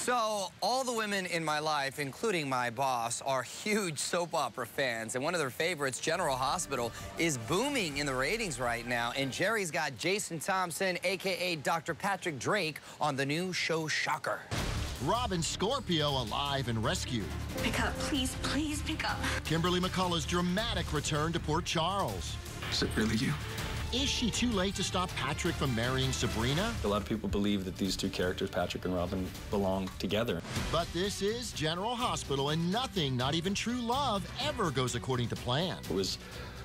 So, all the women in my life, including my boss, are huge soap opera fans. And one of their favorites, General Hospital, is booming in the ratings right now. And Jerry's got Jason Thompson, a.k.a. Dr. Patrick Drake, on the new show Shocker. Robin Scorpio alive and rescued. Pick up, please, please pick up. Kimberly McCullough's dramatic return to Port Charles. Is it really you? Is she too late to stop Patrick from marrying Sabrina? A lot of people believe that these two characters, Patrick and Robin, belong together. But this is General Hospital, and nothing, not even true love, ever goes according to plan. It was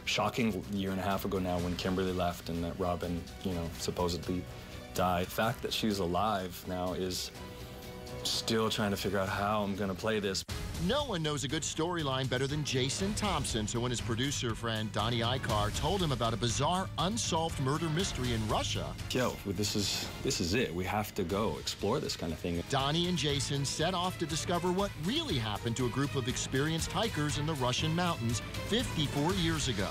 shocking a year and a half ago now when Kimberly left and that Robin, you know, supposedly died. The fact that she's alive now is still trying to figure out how I'm going to play this. No one knows a good storyline better than Jason Thompson, so when his producer friend Donnie Eichar told him about a bizarre unsolved murder mystery in Russia, Yo, this is this is it. We have to go explore this kind of thing. Donnie and Jason set off to discover what really happened to a group of experienced hikers in the Russian mountains 54 years ago.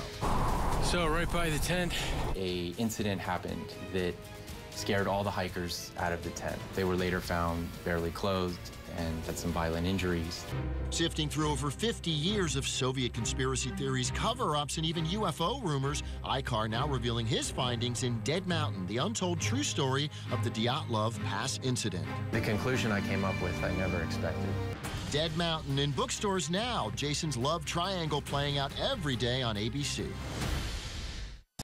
So right by the tent, a incident happened that scared all the hikers out of the tent. They were later found barely clothed and had some violent injuries. Sifting through over 50 years of Soviet conspiracy theories, cover ups, and even UFO rumors, Eichar now revealing his findings in Dead Mountain, the untold true story of the Dyatlov Pass incident. The conclusion I came up with, I never expected. Dead Mountain in bookstores now. Jason's love triangle playing out every day on ABC.